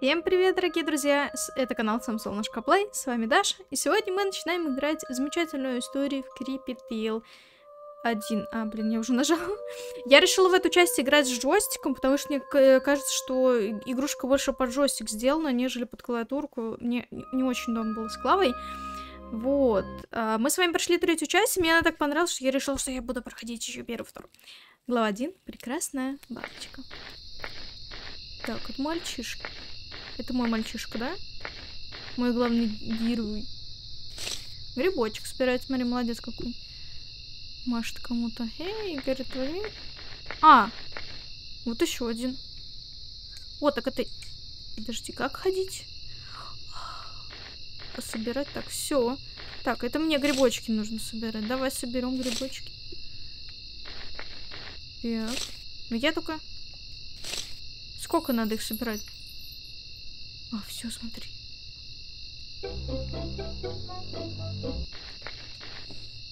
Всем привет, дорогие друзья! Это канал Сам Солнышко Плей, с вами Даша, и сегодня мы начинаем играть замечательную историю в Creepy Tale 1. А, блин, я уже нажала. Я решила в эту часть играть с джойстиком, потому что мне кажется, что игрушка больше под джойстик сделана, нежели под клавиатурку. Мне не очень удобно было с клавой. Вот. А, мы с вами прошли третью часть, и мне она так понравилась, что я решила, что я буду проходить еще первую, вторую. Глава 1. Прекрасная бабочка. Так, вот мальчишка. Это мой мальчишка, да? Мой главный герой. Грибочек собирает, смотри, молодец какой. Машет кому-то. Эй, говорит, возьми. А, вот еще один. Вот, так это... Подожди, как ходить? А собирать так, все. Так, это мне грибочки нужно собирать. Давай соберем грибочки. Так. Ну я только... Сколько надо их собирать? А, все, смотри.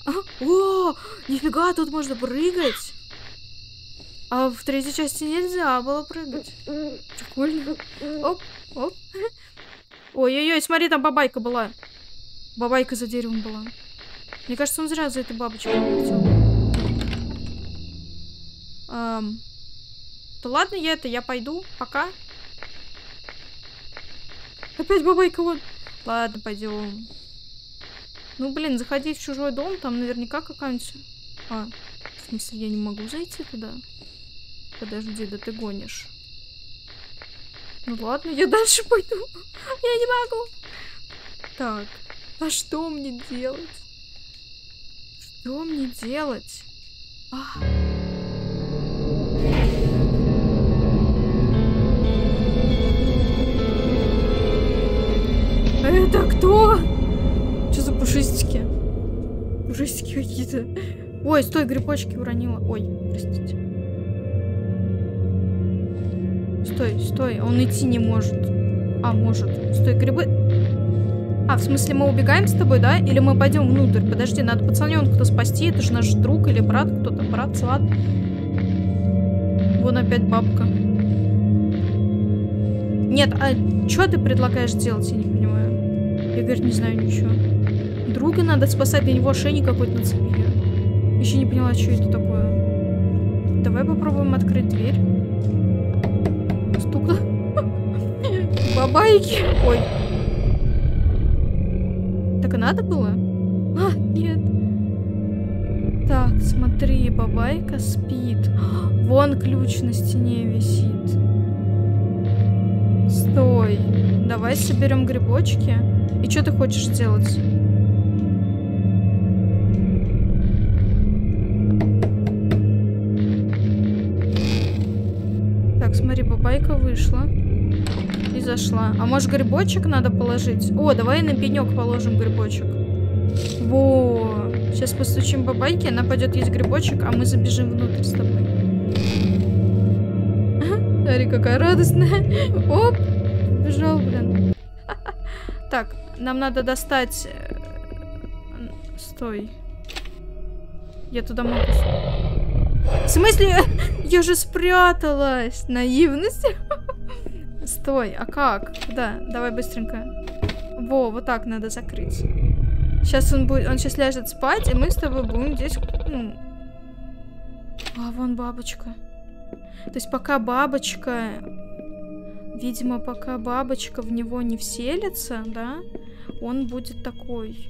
А, о, нифига, тут можно прыгать. А в третьей части нельзя было прыгать. Прикольно. Оп, оп. Ой-ой-ой, смотри, там бабайка была. Бабайка за деревом была. Мне кажется, он зря за этой бабочкой полетел. Эм... Да ладно, я это, я пойду. Пока. Опять бабайка вон. Ладно, пойдем. Ну, блин, заходить в чужой дом, там наверняка какая-нибудь... А, в смысле, я не могу зайти туда? Подожди, да ты гонишь. Ну ладно, я дальше пойду. Я не могу. Так, а что мне делать? Что мне делать? А. Это кто? Что за пушистики? Пушистики какие-то. Ой, стой, грибочки уронила. Ой, простите. Стой, стой, он идти не может. А, может. Стой, грибы... А, в смысле, мы убегаем с тобой, да? Или мы пойдем внутрь? Подожди, надо пацаненка-то спасти. Это же наш друг или брат, кто-то. Брат, сват. Вон опять бабка. Нет, а что ты предлагаешь делать, я не понимаю. Я, говорю, не знаю ничего. Друга надо спасать, для него ошейник какой-то нацепили. Еще не поняла, что это такое. Давай попробуем открыть дверь. Стукла. Бабайки. Ой. Так и надо было? А, нет. Так, смотри, бабайка спит. Вон ключ на стене висит. Стой. Давай соберем грибочки. И что ты хочешь сделать? Так, смотри, бабайка вышла. И зашла. А может грибочек надо положить? О, давай на пенек положим грибочек. Во. Сейчас постучим бабайке, она пойдет есть грибочек, а мы забежим внутрь с тобой. Смотри, какая радостная. Оп. Нам надо достать... Э, стой. Я туда могу... В смысле? Я же спряталась. Наивность. Стой, а как? Куда? Давай быстренько. Во, вот так надо закрыть. Сейчас он будет... Он сейчас ляжет спать, и мы с тобой будем здесь... Ну... А, вон бабочка. То есть пока бабочка Видимо, пока бабочка в него не вселится, да, он будет такой.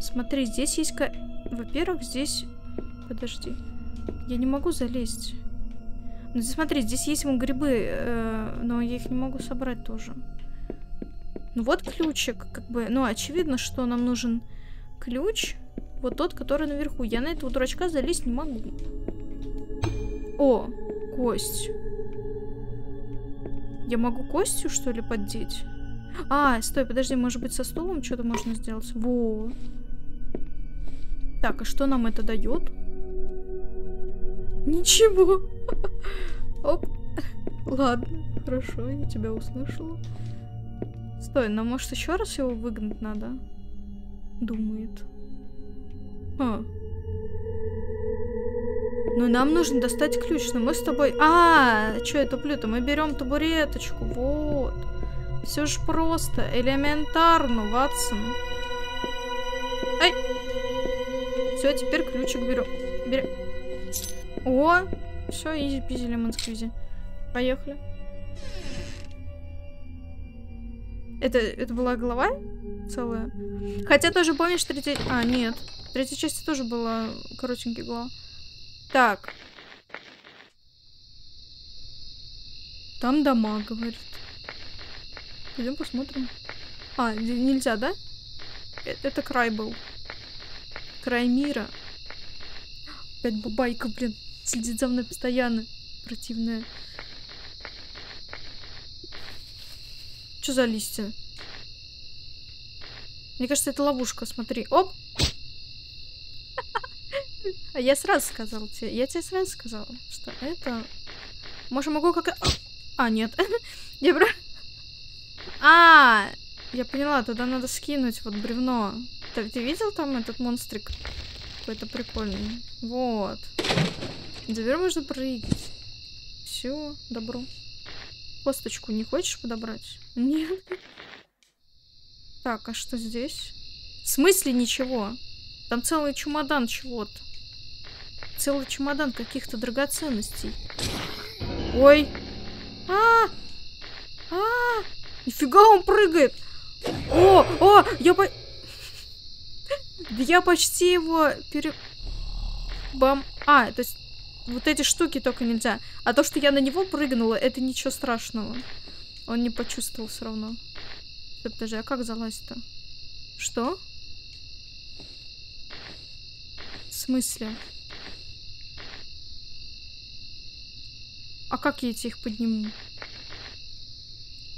Смотри, здесь есть... Во-первых, здесь... Подожди. Я не могу залезть. Ну, смотри, здесь есть ему грибы, э, но я их не могу собрать тоже. Ну, вот ключик, как бы... Ну, очевидно, что нам нужен ключ. Вот тот, который наверху. Я на этого дурачка залезть не могу. О, кость. Я могу костью, что ли, поддеть? А, стой, подожди, может быть, со стулом что-то можно сделать? Во. Так, а что нам это дает? Ничего. Оп. Ладно, хорошо, я тебя услышала. Стой, но может еще раз его выгнать надо? Думает. А. Ну, нам нужно достать ключ, но мы с тобой... А, что я туплю-то? Мы берем табуреточку, вот. Все же просто, элементарно, Ватсон. Ай! Все, теперь ключик беру. Берем. О! Все, изи пизи лемон сквизи. Поехали. Это, это была голова целая? Хотя тоже помнишь третья... А, нет. В третьей части тоже была коротенькая голова. Так. Там дома, говорит. Идем посмотрим. А, нельзя, да? Э, это край был. Край мира. Опять бабайка, блин. Следит за мной постоянно. Противная. Что за листья? Мне кажется, это ловушка. Смотри. Оп! А я сразу сказала тебе. Я тебе сразу сказала, что это... Может, могу как... А, нет. Я про... А, я поняла, тогда надо скинуть вот бревно. Ты, ты видел там этот монстрик? Какой-то прикольный. Вот. Теперь можно прыгать. Все, добро. Косточку не хочешь подобрать? Нет. Так, а что здесь? В смысле ничего? Там целый чемодан чего-то. Целый чемодан каких-то драгоценностей. Ой. А! А! Нифига он прыгает! О! О! Я по... Я почти его пере... Бам... А, то есть вот эти штуки только нельзя. А то, что я на него прыгнула, это ничего страшного. Он не почувствовал все равно. Подожди, а как залазить-то? Что? В смысле? А как я эти их подниму?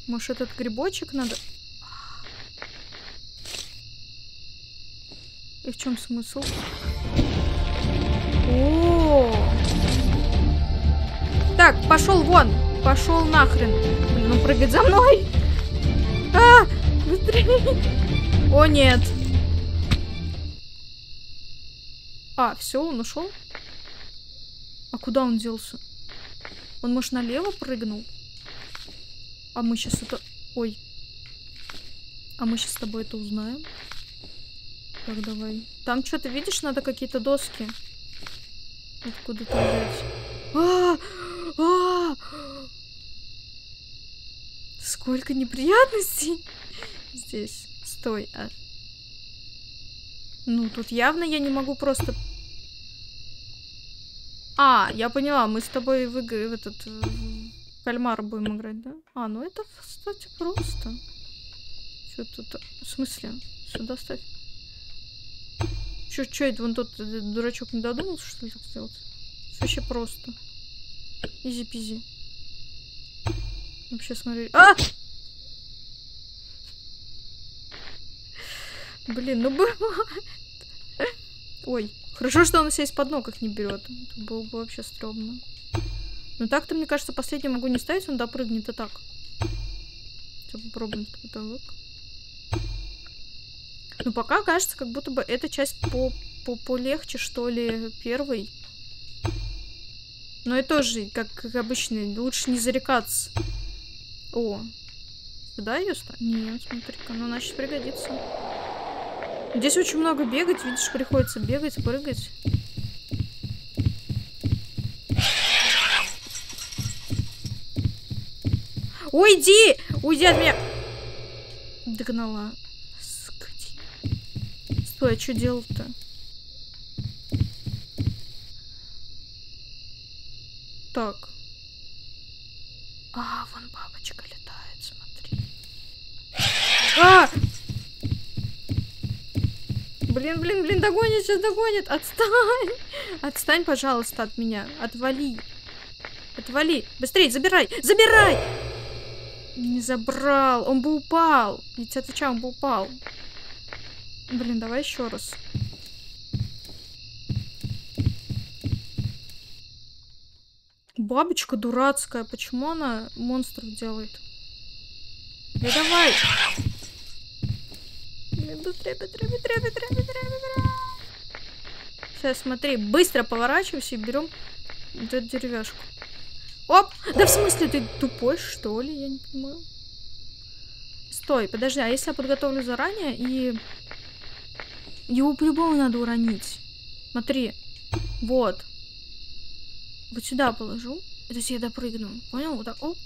Может, этот грибочек надо... И в чем смысл? О! Так, пошел вон! Пошел нахрен! Блин, он прыгает за мной! А! Быстрее! О, нет! А, все, он ушел? А куда он делся? Он, может, налево прыгнул? А мы сейчас это... Ой. А мы сейчас с тобой это узнаем. Так, давай. Там что-то, видишь, надо какие-то доски. Откуда-то взять. А! А! Сколько неприятностей здесь. Стой. А... Ну, тут явно я не могу просто... А, я поняла, мы с тобой в, игры, в этот... В кальмар будем играть, да? А, ну это, кстати, просто. Что тут? В смысле? Сюда ставь. Чё, чё это? Вон тот э, дурачок не додумался, что ли, так сделать? Все вообще просто. Изи-пизи. Вообще, смотри. А! Блин, ну бывает. Ой, хорошо, что он себя из-под ног их не берет. Это было бы вообще стрёмно. Но так-то, мне кажется, последний могу не ставить, он допрыгнет и так. Сейчас попробуем так. Ну, пока кажется, как будто бы эта часть по, по полегче, что ли, первой. Но и тоже, как, как обычно, лучше не зарекаться. О, сюда ее ставить? Нет, смотри-ка, ну, значит, пригодится. Здесь очень много бегать, видишь, приходится бегать, прыгать. Уйди! Уйди от меня! Догнала. Стой, а что делать-то? Так. А, вон бабочка летает, смотри. А! Блин, блин, блин, догонит, сейчас догонит. Отстань. Отстань, пожалуйста, от меня. Отвали. Отвали. Быстрее, забирай. Забирай! Не забрал. Он бы упал. Я тебе отвечаю, он бы упал. Блин, давай еще раз. Бабочка дурацкая. Почему она монстров делает? Да давай. Быстрее, быстрее, быстрее, быстрее, быстрее, быстрее. Сейчас, смотри, быстро поворачивайся и берем эту деревяшку. Оп! Да в смысле, ты тупой, что ли? Я не понимаю. Стой, подожди, а если я подготовлю заранее и... Его по-любому надо уронить. Смотри. Вот. Вот сюда положу. То есть я допрыгну. Понял? Вот так. Оп.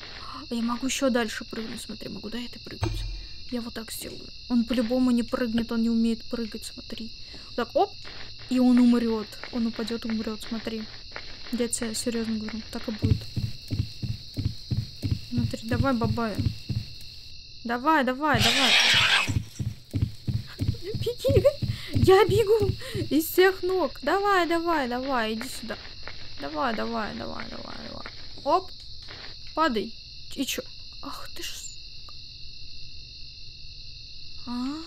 А я могу еще дальше прыгнуть. Смотри, могу до этой прыгнуть. Я вот так сделаю. Он по-любому не прыгнет, он не умеет прыгать, смотри. Вот так, оп, и он умрет. Он упадет, умрет, смотри. Я тебе серьезно говорю, так и будет. Смотри, давай, бабая. Давай, давай, давай. Беги. Я бегу из всех ног. Давай, давай, давай, иди сюда. Давай, давай, давай, давай, давай. Оп. Падай. И чё? Ах ты ж... А, -а,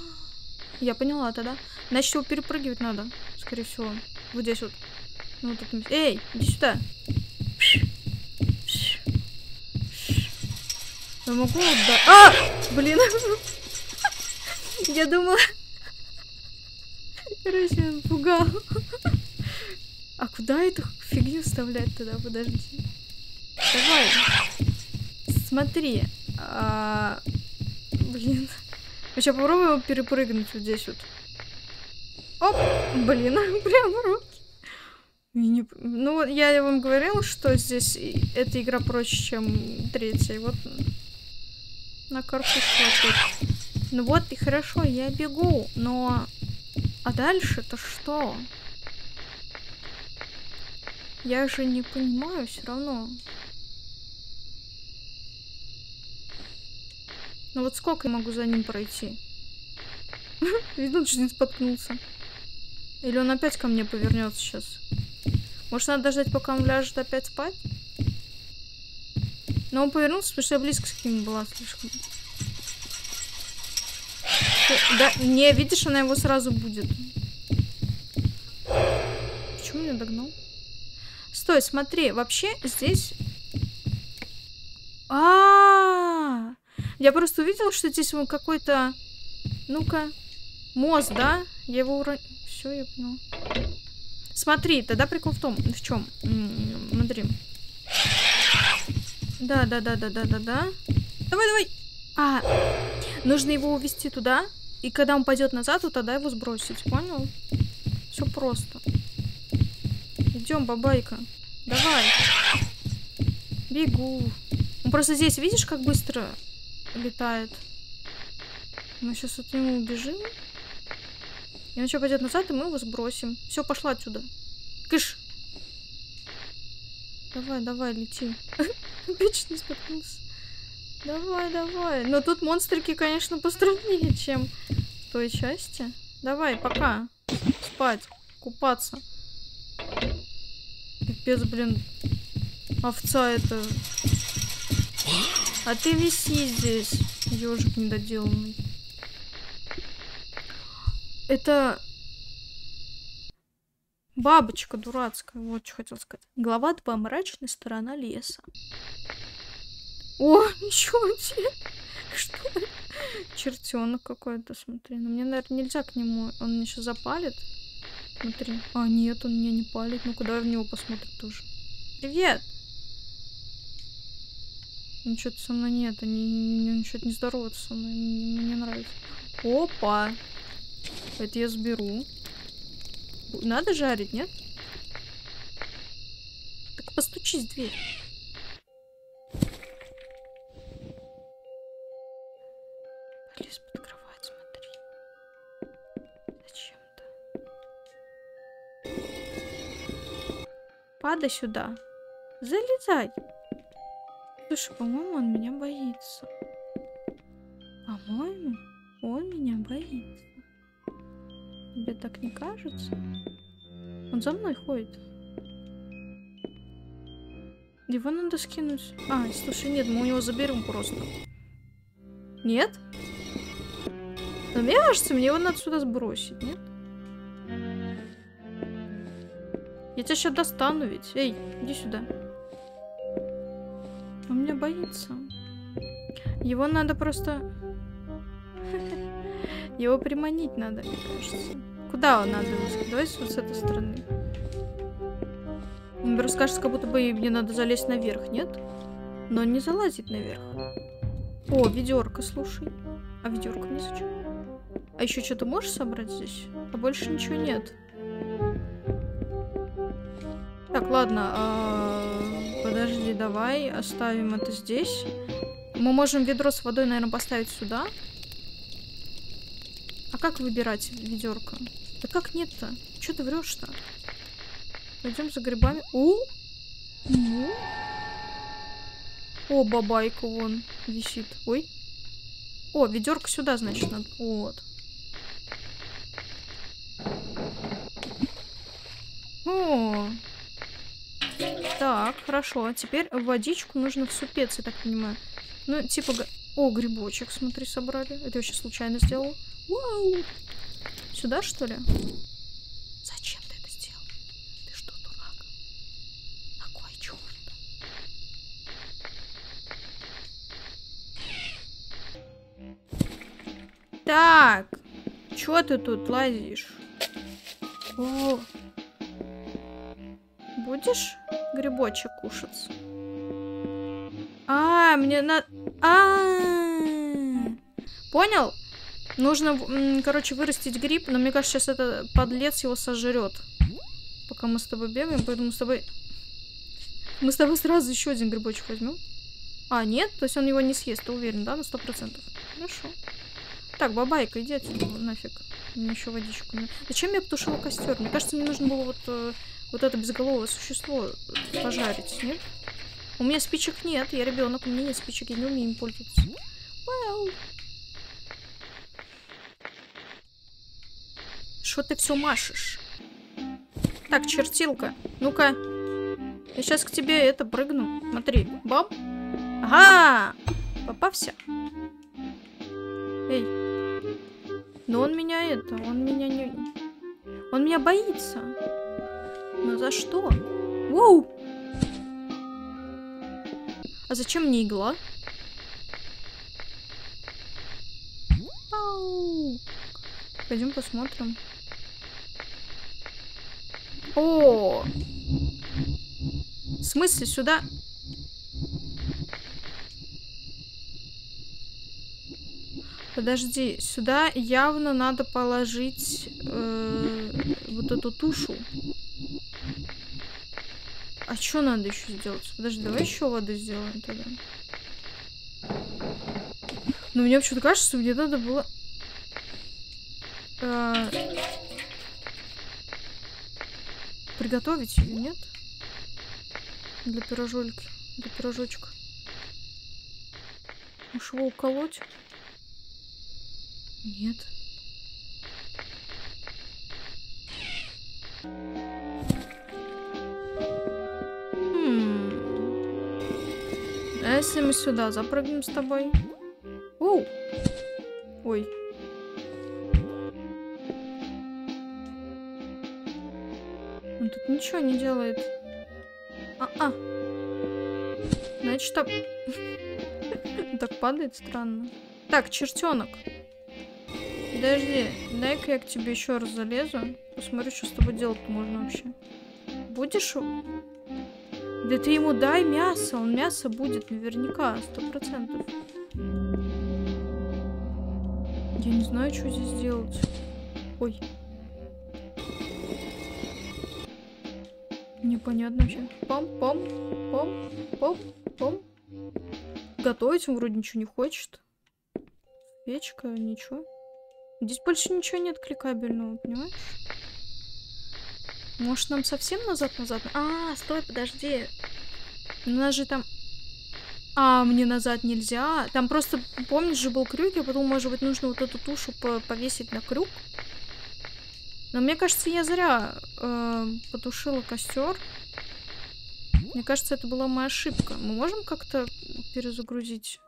а Я поняла тогда. Значит, его перепрыгивать надо. Скорее всего. Вот здесь вот. Ну, вот тут... Эй, иди сюда. Я могу... Да... А! Блин. Я думала... Короче, пугал. А куда эту фигню вставлять тогда? Подожди. Давай. Смотри. А... Блин. Сейчас попробуем его перепрыгнуть вот здесь вот. Оп! Блин, прям в руки. Не... Ну, я вам говорила, что здесь эта игра проще, чем третья. Вот на карту хватит. Ну вот и хорошо, я бегу, но... А дальше-то что? Я же не понимаю все равно. Ну вот сколько я могу за ним пройти? Видно, что не споткнулся. Или он опять ко мне повернется сейчас? Может, надо дождать, пока он ляжет опять спать? Но он повернулся, потому что я близко с ним была слишком. Да, не, видишь, она его сразу будет. Почему меня догнал? Стой, смотри, вообще здесь... А, -а, а Я просто увидела, что здесь какой-то... Ну-ка. Мост, да? Я его урон... Все, я поняла. Смотри, тогда прикол в том, в чем? Смотри. Да, да, да, да, да, да, да. Давай, давай. А, нужно его увести туда, и когда он пойдет назад, то тогда его сбросить, понял? Все просто. Идем, бабайка. Давай. Бегу. Он просто здесь, видишь, как быстро летает? Мы сейчас от него убежим. И он еще пойдет назад, и мы его сбросим. Все, пошла отсюда. Кыш. Давай, давай, лети. Не споткнулся. Давай, давай. Но тут монстрики, конечно, поструннее, чем в той части. Давай, пока. Спать. Купаться. Пипец, блин. Овца это. А ты виси здесь, ежик недоделанный. Это бабочка дурацкая, вот что хотел сказать. Глава 2. Мрачная сторона леса. О, ничего себе! Что это? Чертенок какой-то, смотри. Но ну, мне, наверное, нельзя к нему. Он меня сейчас запалит. Смотри. А, нет, он меня не палит. Ну, куда я в него посмотрю тоже. Привет! Он что-то со мной нет. Они, они, что-то не здороваются со мной. Мне не нравится. Опа! Это я сберу. Надо жарить, нет? Так постучись в дверь. Полез под кровать, смотри. Зачем-то. Падай сюда. Залезай. Слушай, по-моему, он меня боится. По-моему, он меня боится. Тебе так не кажется? Он за мной ходит. Его надо скинуть. А, слушай, нет, мы у него заберем просто. Нет? Но мне кажется, мне его надо сюда сбросить, нет? Я тебя сейчас достану ведь. Эй, иди сюда. Он боится. Его надо просто... Его приманить надо, мне кажется. куда надо? Давай вот с этой стороны. Мне расскажется, как будто бы мне надо залезть наверх, нет? Но он не залазит наверх. О, ведерко, слушай. А ведерко мне зачем? А еще что-то можешь собрать здесь? А больше ничего нет. Так, ладно. А... Подожди, давай оставим это здесь. Мы можем ведро с водой, наверное, поставить сюда. А как выбирать ведерко? Да как нет-то? Че ты врешь-то? Пойдем за грибами. У! Ну? О, бабайка вон висит. Ой. О, ведерко сюда, значит, надо. Вот. О. Так, хорошо. А теперь водичку нужно в супец, я так понимаю. Ну, типа... О, грибочек, смотри, собрали. Это я вообще случайно сделал. Вау! Сюда, что ли? Зачем ты это сделал? Ты что, дурак? На кой черт? Так. Чё ты тут лазишь? О. Будешь грибочек кушать? А, мне на... А. Понял? Нужно, короче, вырастить гриб, но мне кажется, сейчас это подлец его сожрет. Пока мы с тобой бегаем, поэтому с тобой... Мы с тобой сразу еще один грибочек возьмем. А, нет? То есть он его не съест, ты уверен, да, на сто процентов? Хорошо. Так, бабайка, иди отсюда нафиг. Мне еще водичку. Зачем я потушила костер? Мне кажется, мне нужно было вот, э, вот это безголовое существо пожарить, нет? У меня спичек нет, я ребенок, у меня нет спичек, я не умею им пользоваться. Well. Что ты все машешь? Так, чертилка, ну-ка. Я сейчас к тебе это прыгну. Смотри, бам. Ага! Попався. Эй. Но он меня это, он меня не... Он меня боится. Но за что? Воу! А зачем мне игла? Пойдем посмотрим. О! В смысле, сюда? Подожди, сюда явно надо положить э, вот эту тушу. А что надо еще сделать? Подожди, давай еще воды сделаем тогда. Но мне почему-то кажется, что мне надо было... Э, приготовить ее, нет? Для пирожольки. Для пирожочка. Можешь его уколоть? Нет. Если мы сюда запрыгнем с тобой? Оу! Ой. Он тут ничего не делает. А-а. Значит, так... так падает странно. Так, чертенок. Подожди, дай-ка я к тебе еще раз залезу. Посмотрю, что с тобой делать можно вообще. Будешь? Да ты ему дай мясо, он мясо будет наверняка, сто процентов. Я не знаю, что здесь делать. Ой. Непонятно вообще. Пам-пам, пам-пам, пам. Готовить он вроде ничего не хочет. Печка, ничего. Здесь больше ничего нет кликабельного, понимаешь? Может, нам совсем назад-назад? А, стой, подожди. У нас же там... А, мне назад нельзя. Там просто, помнишь же, был крюк, я подумала, может быть, нужно вот эту тушу по повесить на крюк. Но мне кажется, я зря э, потушила костер. Мне кажется, это была моя ошибка. Мы можем как-то перезагрузить?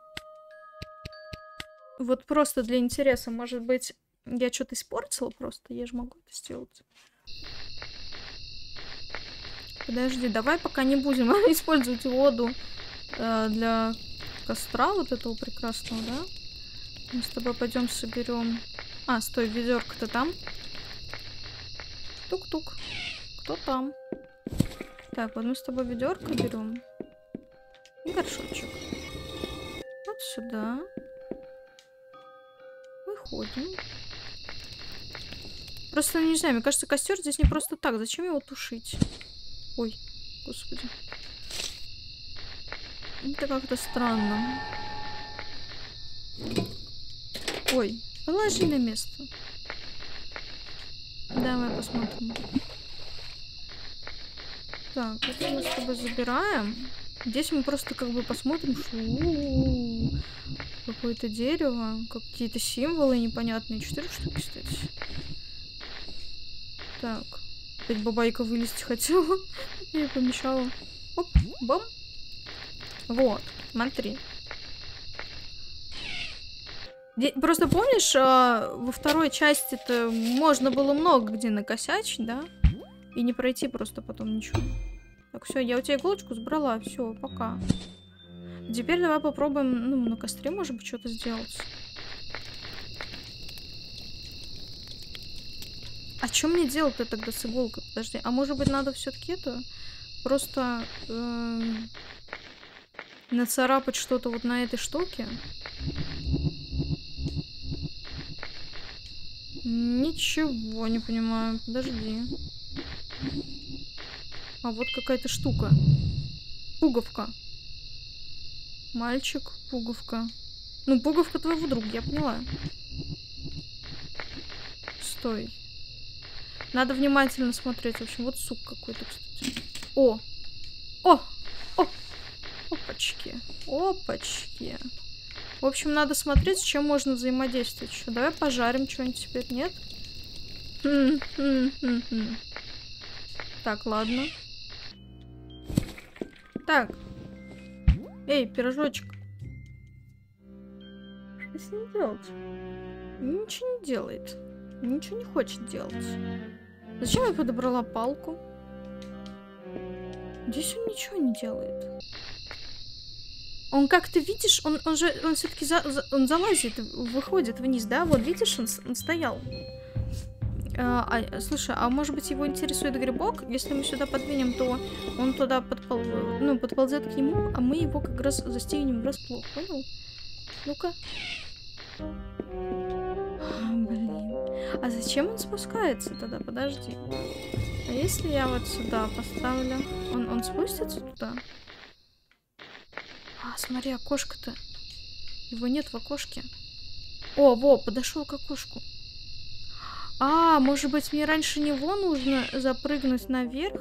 Вот просто для интереса, может быть, я что-то испортила просто? Я же могу это сделать. Подожди, давай пока не будем использовать воду э, для костра вот этого прекрасного, да? Мы с тобой пойдем соберем... А, стой, ведерко-то там. Тук-тук. Кто там? Так, вот мы с тобой ведерко берем. И горшочек. Вот сюда. Выходим. Просто, ну, не знаю, мне кажется, костер здесь не просто так. Зачем его тушить? Ой, господи. Это как-то странно. Ой, положи на место. Давай посмотрим. Так, это мы с тобой забираем. Здесь мы просто как бы посмотрим, что какое-то дерево, какие-то символы непонятные. Четыре штуки, кстати. Так. Опять бабайка вылезти хотела. Я помешала. Оп, бам. Вот, смотри. Просто помнишь, а, во второй части-то можно было много где накосячить, да? И не пройти просто потом ничего. Так, все, я у тебя иголочку сбрала. Все, пока. Теперь давай попробуем, ну, на костре, может быть, что-то сделать. А что мне делать-то тогда с иголкой? Подожди, а может быть, надо все-таки это просто э, нацарапать что-то вот на этой штуке? Ничего не понимаю. Подожди. А вот какая-то штука. Пуговка. Мальчик, пуговка. Ну, пуговка твоего друга, я поняла. Стой. Надо внимательно смотреть. В общем, вот сук какой-то, кстати. О! О! О! Опачки. Опачки. В общем, надо смотреть, с чем можно взаимодействовать. Еще. Давай пожарим что-нибудь теперь, нет? Так, ладно. Так. Эй, пирожочек. Что с ним делать? Ничего не делает. Ничего не хочет делать. Зачем я подобрала палку? Здесь он ничего не делает. Он как ты видишь, он, он же, он все-таки за, за, он залазит, выходит вниз, да? Вот видишь, он, он стоял. А, а, слушай, а может быть его интересует грибок? Если мы сюда подвинем, то он туда подпол... ну, подползет к нему, а мы его как раз застигнем врасплох, понял? Ну-ка. А, зачем он спускается тогда? Подожди. А если я вот сюда поставлю? Он, он спустится туда? А, смотри, окошко-то. Его нет в окошке. О, во, подошел к окошку. А, может быть, мне раньше него нужно запрыгнуть наверх?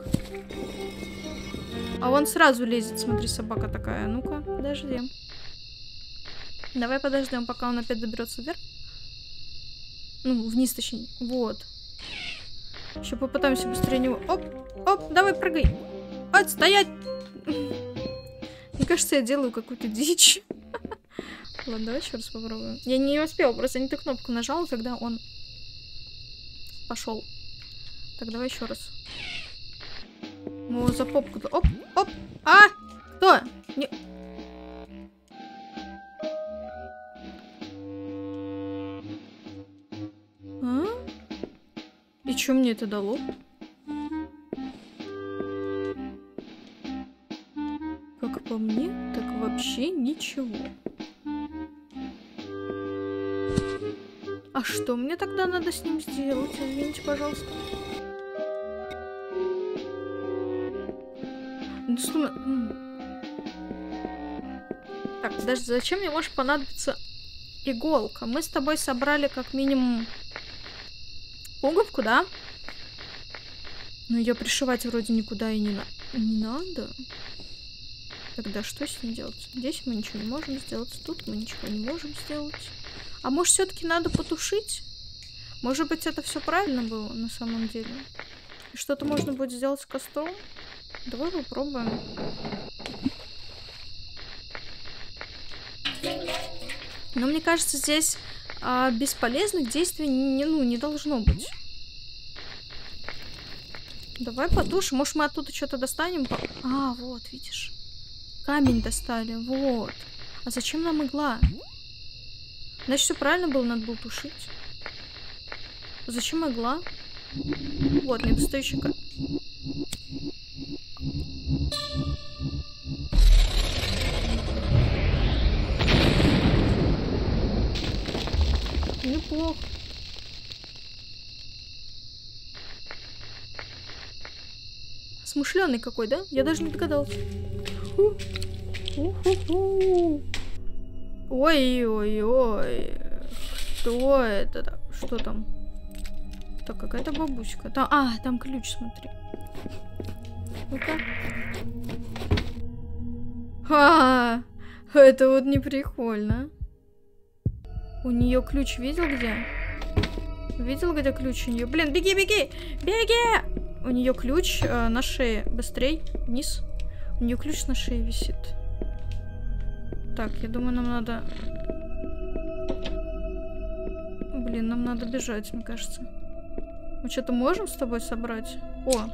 А он сразу лезет, смотри, собака такая. Ну-ка, подожди. Давай подождем, пока он опять доберется вверх. Ну, вниз, точнее. Вот. Еще попытаемся быстрее него. Оп, оп, давай прыгай. Вот, стоять! Мне кажется, я делаю какую-то дичь. Ладно, давай еще раз попробуем. Я не успела, просто не ту кнопку нажала, когда он пошел. Так, давай еще раз. Мы за попку... Оп, оп! А! Кто? Не... И что мне это дало? по мне, так вообще ничего. А что мне тогда надо с ним сделать? Извините, пожалуйста. Ну что... Так, подожди, зачем мне может понадобиться иголка? Мы с тобой собрали как минимум пуговку, да? Но ее пришивать вроде никуда и не, на... не надо. Тогда что с ней делать? Здесь мы ничего не можем сделать, тут мы ничего не можем сделать. А может все-таки надо потушить? Может быть это все правильно было на самом деле? Что-то можно будет сделать с костром? Давай попробуем. Но мне кажется, здесь а, бесполезных действий не, ну, не должно быть. Давай потушим. Может, мы оттуда что-то достанем? А, вот, видишь. Камень достали, вот. А зачем нам игла? Значит, все правильно было, надо было тушить. Зачем игла? Вот, недостающий ка- Неплохо. Смышленый какой, да? Я даже не догадался. Ой-ой-ой. Что это? Что там? Так, какая-то бабушка. Там, а, там ключ, смотри. Ну-ка. А, это вот не прикольно. У нее ключ видел где? Видел, где ключ у нее? Блин, беги, беги! Беги! У нее ключ э, на шее. Быстрей, вниз. У нее ключ на шее висит. Так, я думаю, нам надо... Блин, нам надо бежать, мне кажется. Мы что-то можем с тобой собрать? О!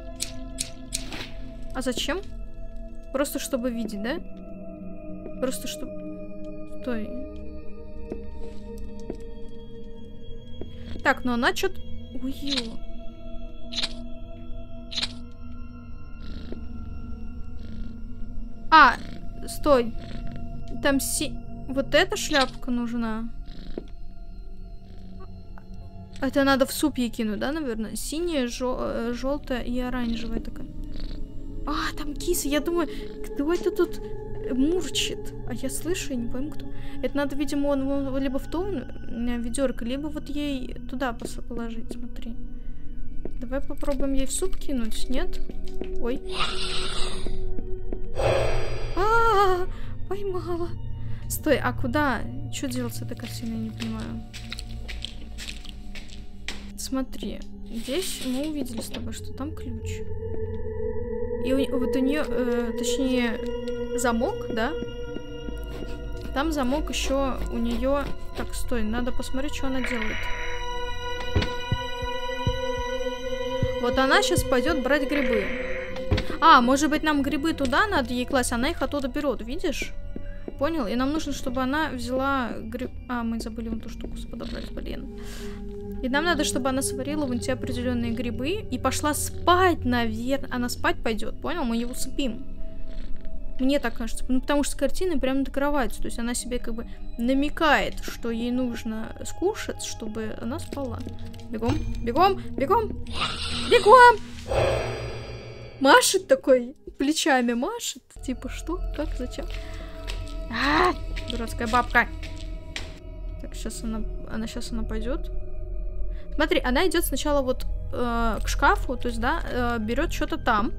А зачем? Просто чтобы видеть, да? Просто чтобы... Стой. Так, ну она что-то... Ой. А, стой. Там си... Вот эта шляпка нужна. Это надо в суп ей кинуть, да, наверное? Синяя, жел... желтая и оранжевая такая. А, там киса. Я думаю, кто это тут мурчит? А я слышу, я не пойму, кто. Это надо, видимо, он, либо в том ведерко, либо вот ей туда положить, смотри. Давай попробуем ей в суп кинуть, нет? Ой. А, -а, -а поймала. Стой, а куда? Что делать с этой картиной, я не понимаю. Смотри, здесь мы увидели с тобой, что там ключ. И у, вот у нее, э, точнее, замок, да? Там замок еще у нее. Так, стой, надо посмотреть, что она делает. Вот она сейчас пойдет брать грибы. А, может быть, нам грибы туда надо ей класть, она их оттуда берет, видишь? Понял? И нам нужно, чтобы она взяла гриб... А, мы забыли вон ту штуку подобрать, блин. И нам надо, чтобы она сварила вон те определенные грибы и пошла спать, наверное. Она спать пойдет, понял? Мы ее усыпим. Мне так кажется. Ну, потому что с картины прямо над кроватью. То есть она себе как бы намекает, что ей нужно скушать, чтобы она спала. Бегом, бегом, бегом, бегом! Машет такой, плечами машет. Типа, что, как, зачем? А, -а, -а дурацкая бабка. Так, сейчас она, она сейчас она пойдет. Смотри, она идет сначала вот э, к шкафу, то есть, да, э, берет что-то там.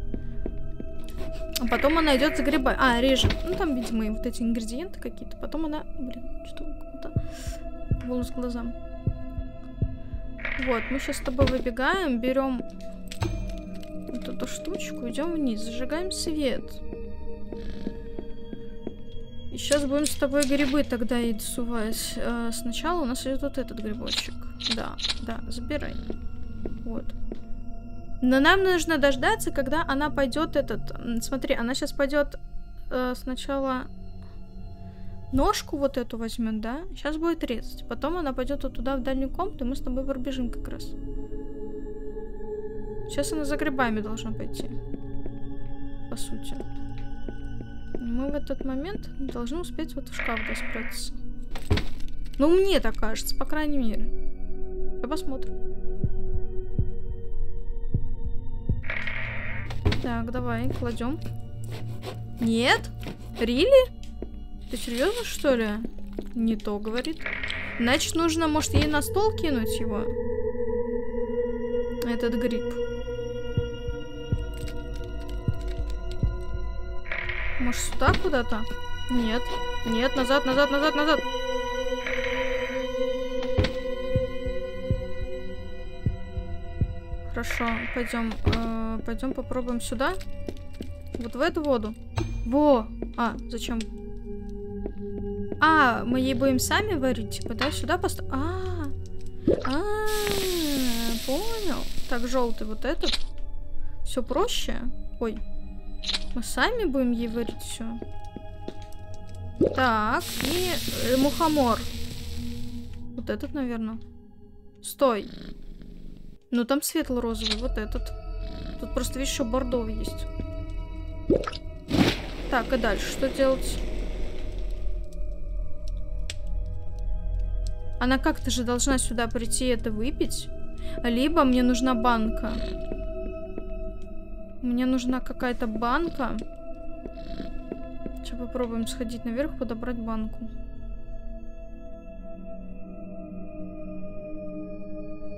А потом она идет за грибами. А, режет. Ну, там, видимо, вот эти ингредиенты какие-то. Потом она... Блин, что какой-то волос глазам. Вот, мы сейчас с тобой выбегаем, берем вот эту штучку, идем вниз, зажигаем свет. И сейчас будем с тобой грибы тогда и досувать. Э, сначала у нас идет вот этот грибочек. Да, да, забирай. Вот. Но нам нужно дождаться, когда она пойдет этот... Смотри, она сейчас пойдет э, сначала ножку вот эту возьмет, да? Сейчас будет резать. Потом она пойдет вот туда, в дальнюю комнату, и мы с тобой пробежим как раз. Сейчас она за грибами должна пойти. По сути. Мы в этот момент должны успеть вот в шкаф да, спрятаться. Ну, мне так кажется, по крайней мере. Посмотрим. Так, давай, кладем. Нет? Рили? Ты серьезно, что ли? Не то, говорит. Значит, нужно, может, ей на стол кинуть его? Этот гриб. Может, сюда куда-то? Нет. Нет, назад, назад, назад, назад. Хорошо, пойдем. Э, пойдем попробуем сюда. Вот в эту воду. Во! А, зачем? А, мы ей будем сами варить, типа, да? Сюда поставь. А, а, понял. Так, желтый вот этот. Все проще. Ой, мы сами будем ей варить все. Так, и э, мухомор. Вот этот, наверное. Стой. Ну, там светло-розовый, вот этот. Тут просто, видишь, еще бордовый есть. Так, а дальше что делать? Она как-то же должна сюда прийти и это выпить. Либо мне нужна банка. Мне нужна какая-то банка. Сейчас попробуем сходить наверх, подобрать банку.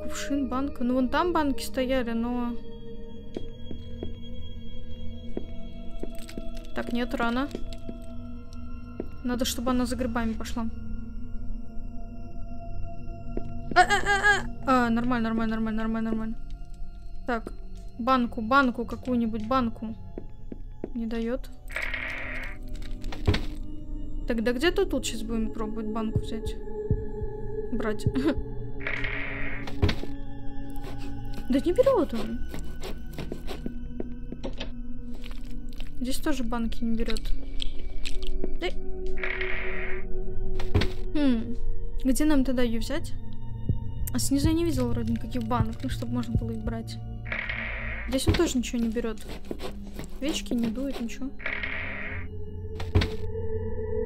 Кувшин, банка. Ну, вон там банки стояли, но... Так, нет, рано. Надо, чтобы она за грибами пошла. А, а, а, а. нормально, нормально, нормально, нормально, нормально. Так, банку, банку, какую-нибудь банку. Не дает. Тогда где-то тут сейчас будем пробовать банку взять. Брать. Да не берет он. Здесь тоже банки не берет. Да. Хм. Где нам тогда ее взять? А снизу я не видела вроде никаких банок, ну, чтобы можно было их брать. Здесь он тоже ничего не берет. Свечки не дует, ничего.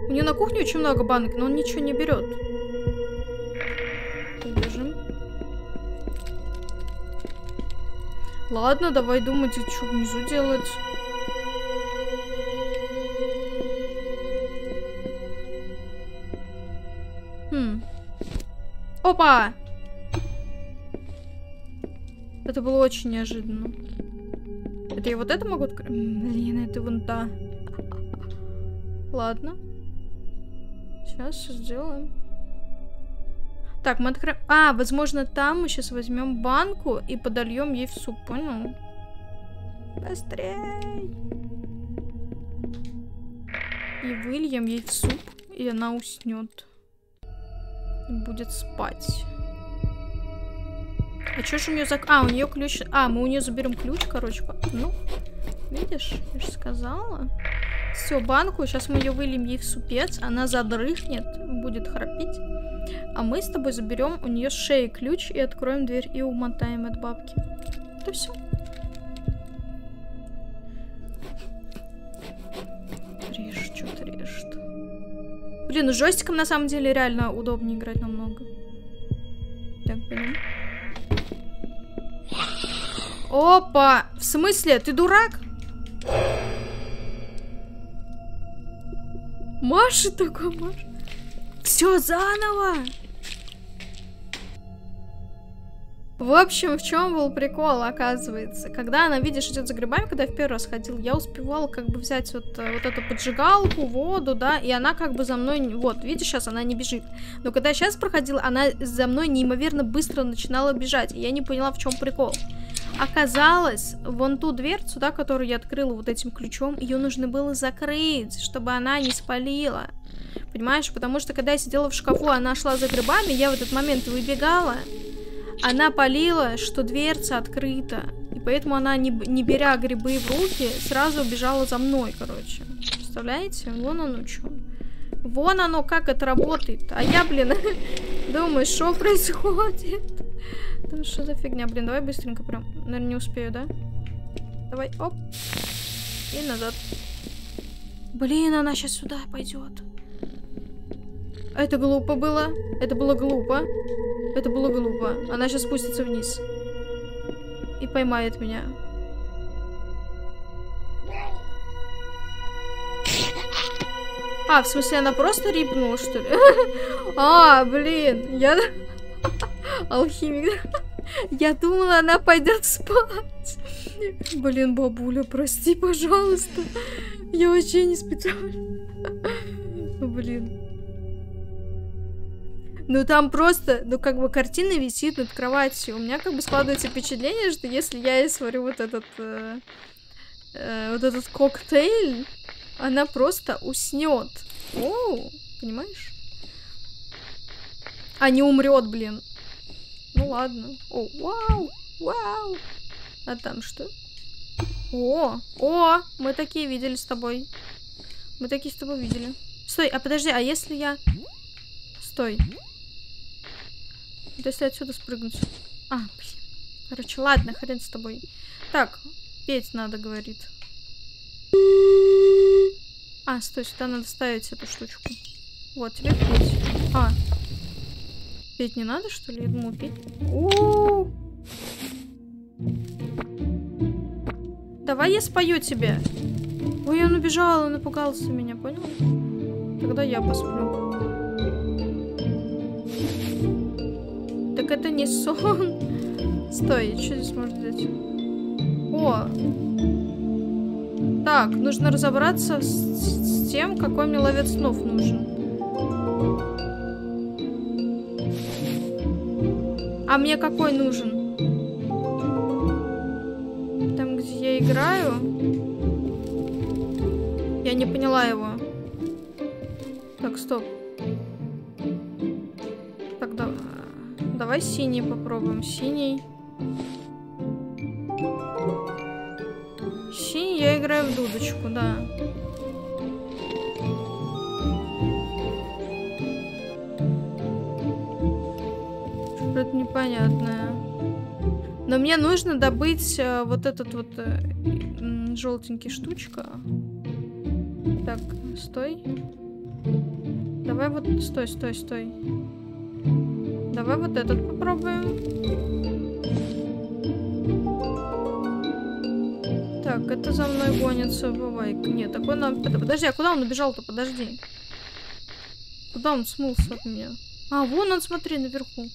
У нее на кухне очень много банок, но он ничего не берет. Держим. Ладно, давай думать, что внизу делать. Опа! Это было очень неожиданно. Это я вот это могу открыть? Блин, это вон та. Ладно. Сейчас сделаем. Так, мы откроем... А, возможно, там мы сейчас возьмем банку и подольем ей в суп, понял? Быстрей! И выльем ей в суп, и она уснет. Будет спать. А что же у нее за... А, у нее ключ... А, мы у нее заберем ключ, короче. Ну, видишь, я же сказала. Все, банку. Сейчас мы ее выльем ей в супец. Она задрыхнет, будет храпеть. А мы с тобой заберем у нее с шеи ключ и откроем дверь и умотаем от бабки. Это все. Блин, ну джойстиком на самом деле реально удобнее играть намного. Так, понимаю. Опа! В смысле? Ты дурак? Маша такой, Маша. Все заново. В общем, в чем был прикол, оказывается? Когда она, видишь, идет за грибами, когда я в первый раз ходил, я успевала как бы взять вот, э, вот эту поджигалку, воду, да, и она как бы за мной, вот, видишь, сейчас она не бежит. Но когда я сейчас проходила, она за мной неимоверно быстро начинала бежать, и я не поняла, в чем прикол. Оказалось, вон ту дверцу, да, которую я открыла вот этим ключом, ее нужно было закрыть, чтобы она не спалила. Понимаешь? Потому что когда я сидела в шкафу, она шла за грибами, я в этот момент выбегала, она полила, что дверца открыта. И поэтому она, не, не беря грибы в руки, сразу убежала за мной, короче. Представляете? Вон оно что. Вон оно, как это работает. А я, блин, думаю, что происходит? Да что за фигня? Блин, давай быстренько прям. Наверное, не успею, да? Давай, оп. И назад. Блин, она сейчас сюда пойдет. Это глупо было. Это было глупо. Это было глупо. Она сейчас спустится вниз. И поймает меня. А, в смысле, она просто рипнула, что ли? А, блин, я... Алхимик. Я думала, она пойдет спать. Блин, бабуля, прости, пожалуйста. Я вообще не специально. Блин. Ну там просто, ну как бы картина висит над кроватью. У меня как бы складывается впечатление, что если я сварю вот этот, э, э, вот этот коктейль, она просто уснет. О, понимаешь? А не умрет, блин. Ну ладно. О, вау, вау. А там что? О, о, мы такие видели с тобой. Мы такие с тобой видели. Стой, а подожди, а если я... Стой. Вот если отсюда спрыгнуть. А, блин. Короче, ладно, хрен с тобой. Так, петь надо, говорит. А, стой, сюда надо ставить эту штучку. Вот, тебе петь. А. Петь не надо, что ли? Я думаю, петь. У -у -у. Давай я спою тебе. Ой, он убежал, он напугался меня, понял? Тогда я посплю. Так это не сон. Стой, что здесь можно взять? О! Так, нужно разобраться с, с тем, какой мне ловец снов нужен. А мне какой нужен? Там, где я играю? Я не поняла его. Так, стоп. Давай синий попробуем. Синий. Синий я играю в дудочку, да. Что-то непонятное. Но мне нужно добыть э, вот этот вот э, желтенький штучка. Так, стой. Давай вот... Стой, стой, стой. Давай вот этот попробуем. Так, это за мной гонится бабайка. Нет, такой нам... Подожди, а куда он убежал-то? Подожди. Куда он смылся от меня? А, вон он, смотри, наверху.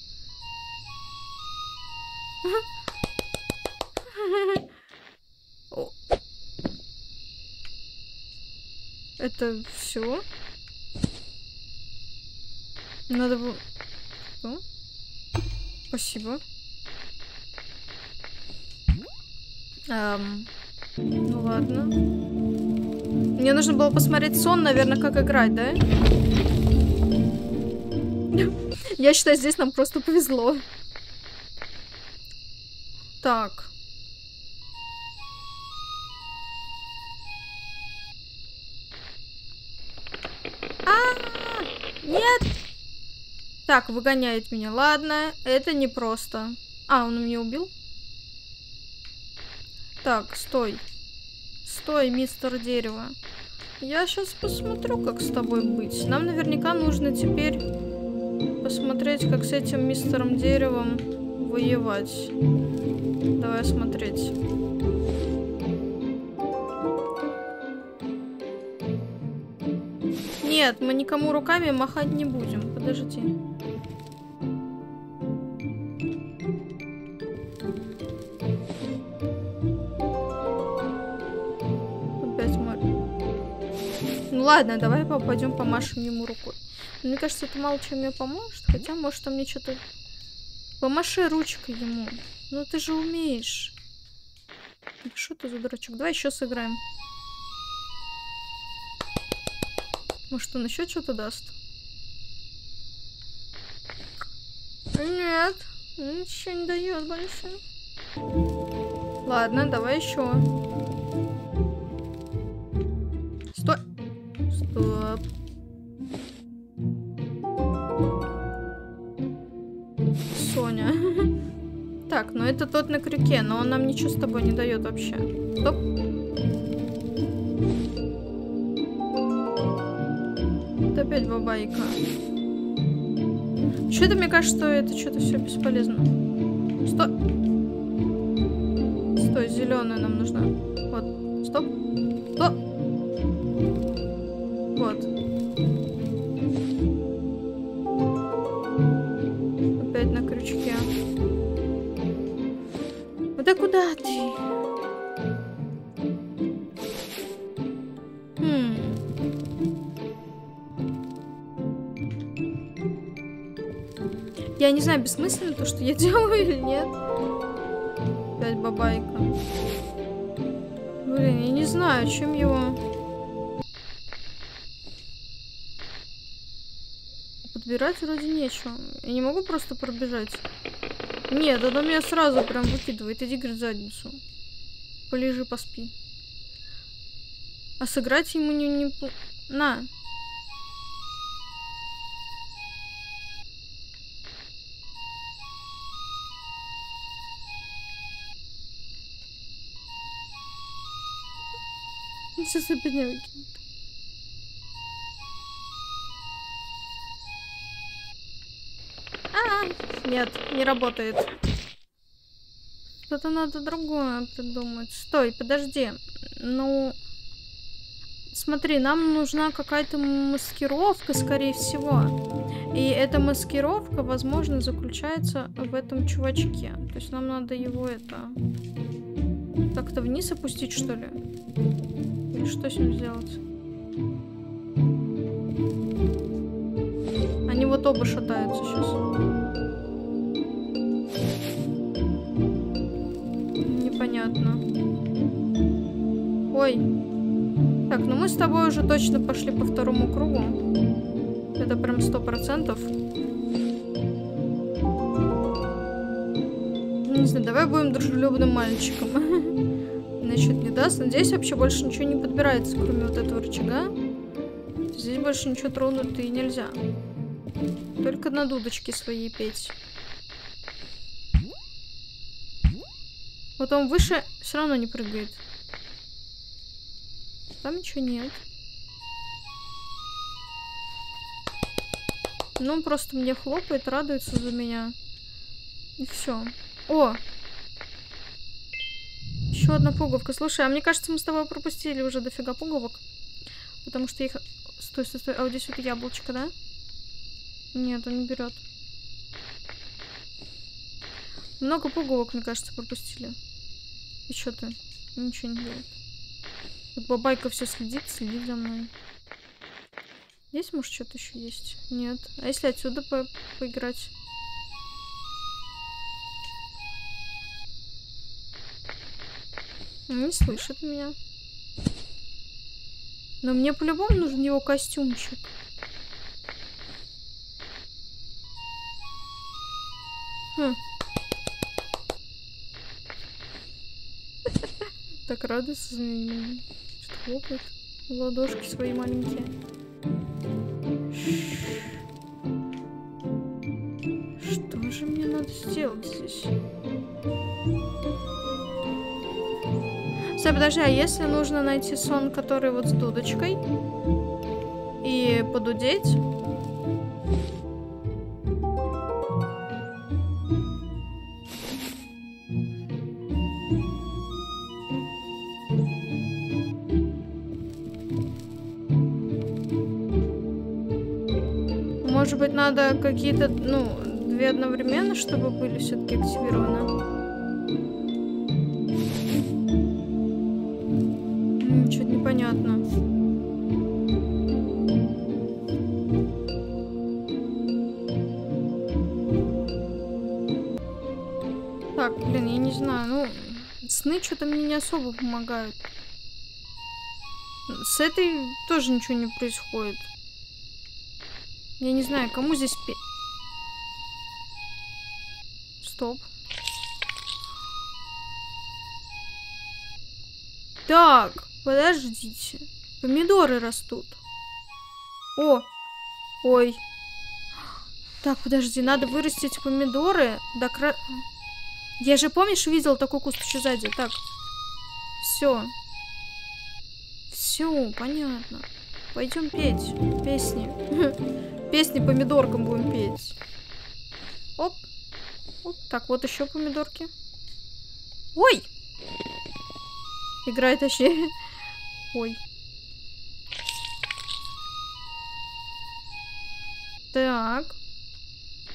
Это все? Надо было... Спасибо. Эм... Ну ладно. Мне нужно было посмотреть сон, наверное, как играть, да? Я считаю, здесь нам просто повезло. Так. Так, выгоняет меня. Ладно, это непросто. А, он меня убил? Так, стой. Стой, мистер дерево. Я сейчас посмотрю, как с тобой быть. Нам наверняка нужно теперь посмотреть, как с этим мистером деревом воевать. Давай смотреть. Нет, мы никому руками махать не будем. Подожди. Ладно, давай пойдем помашем ему рукой. Мне кажется, это мало чем мне поможет. Хотя, может, он мне что-то... Помаши ручкой ему. Ну, ты же умеешь. Что ты за дурачок? Давай еще сыграем. Может, он еще что-то даст? Нет. Ничего не дает больше. Ладно, давай еще. Стоп. Соня. Так, ну это тот на крюке, но он нам ничего с тобой не дает вообще. Стоп. Это опять бабайка. Что-то мне кажется, что это что-то все бесполезно. Стой. Стой, зеленая нам нужна. Вот. Стоп. Стоп. Да куда ты? Хм. Я не знаю, бессмысленно то, что я делаю или нет. Опять бабайка. Блин, я не знаю, чем его... Подбирать вроде нечего. Я не могу просто пробежать. Нет, она меня сразу прям выкидывает. Иди, говорит, задницу. Полежи, поспи. А сыграть ему не... не... На. Сейчас опять не выкинет. Нет, не работает. Что-то надо другое придумать. Стой, подожди. Ну, смотри, нам нужна какая-то маскировка, скорее всего. И эта маскировка, возможно, заключается в этом чувачке. То есть нам надо его это... Как-то вниз опустить, что ли? Или что с ним сделать? Они вот оба шатаются сейчас. Непонятно. Ой. Так, ну мы с тобой уже точно пошли по второму кругу. Это прям сто процентов. Не знаю, давай будем дружелюбным мальчиком. Значит, не даст. Надеюсь, вообще больше ничего не подбирается, кроме вот этого рычага. Здесь больше ничего тронуть и нельзя. Только на дудочке своей петь. Вот он выше все равно не прыгает. Там ничего нет. Ну, он просто мне хлопает, радуется за меня. И все. О! Еще одна пуговка. Слушай, а мне кажется, мы с тобой пропустили уже дофига пуговок. Потому что их... Стой, стой, стой. А вот здесь вот яблочко, да? Нет, он не берет. Много пуговок, мне кажется, пропустили. И что ты? Ничего не делает. Вот бабайка все следит, следит за мной. Здесь, может, что-то еще есть? Нет. А если отсюда по поиграть? Не слышит меня. Но мне по-любому нужен его костюмчик. Хм. Так за меня. Что-то хлопает. Ладошки свои маленькие. Что же мне надо сделать здесь? Стой, подожди, а если нужно найти сон, который вот с дудочкой? И подудеть? Может быть, надо какие-то, ну, две одновременно, чтобы были все-таки активированы? Что-то непонятно. Так, блин, я не знаю, ну, сны что-то мне не особо помогают. С этой тоже ничего не происходит. Я не знаю, кому здесь пе... Стоп. Так, подождите. Помидоры растут. О! Ой. Так, подожди, надо вырастить помидоры до кра... Я же, помнишь, видел такой куст еще сзади. Так. Все. Все, понятно. Пойдем петь песни. Песни помидоркам будем петь. Оп. Оп. Так, вот еще помидорки. Ой! Играет вообще. Ой. Так.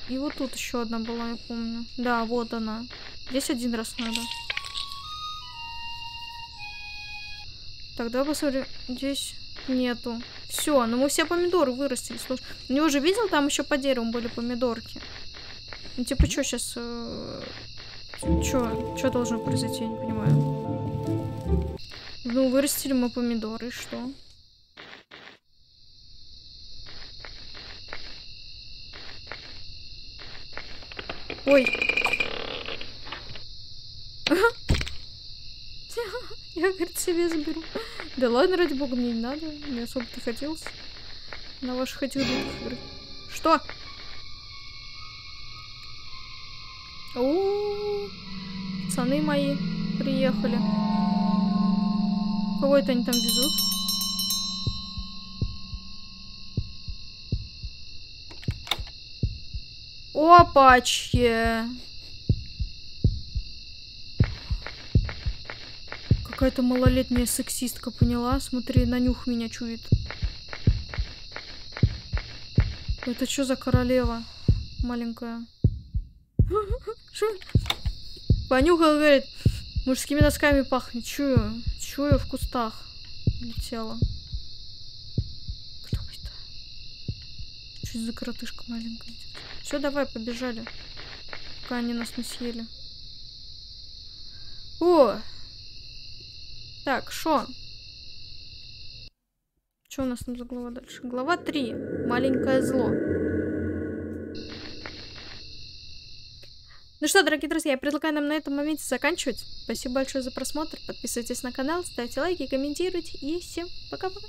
И вот тут еще одна была, я помню. Да, вот она. Здесь один раз надо. Тогда посмотрим. Здесь Нету. Все, ну мы все помидоры вырастили. Слушай, не уже видел, там еще по дереву были помидорки. Ну типа что сейчас... Э, что? Что должно произойти, я не понимаю. Ну, вырастили мы помидоры, что? Ой. Я, говорит, себе заберу. Да ладно, ради бога, мне не надо. Мне особо-то хотелось. На ваших этих духах Что? У, -у, у Пацаны мои приехали. Кого это они там везут? Опачки! Какая-то малолетняя сексистка, поняла? Смотри, на нюх меня чует. Это что за королева маленькая? Понюхал, говорит, мужскими носками пахнет. Чую, чую в кустах. Летела. Кто это? Что за коротышка маленькая? Все, давай, побежали. Пока они нас не съели. О! Так, шо? Что у нас там за глава дальше? Глава 3. Маленькое зло. Ну что, дорогие друзья, я предлагаю нам на этом моменте заканчивать. Спасибо большое за просмотр. Подписывайтесь на канал, ставьте лайки, комментируйте. И всем пока-пока.